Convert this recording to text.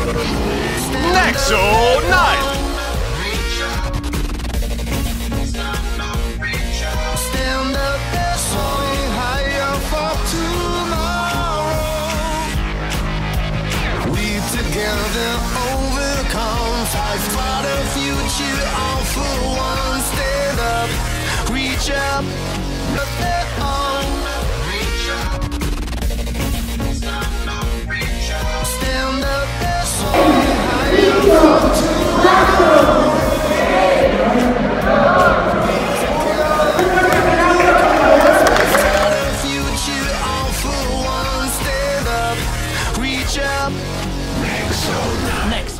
Episode 9. Stand up, soaring higher for tomorrow. We together overcome, fight for the future, all for one. Stand up, reach. matchup. Rexona. Next.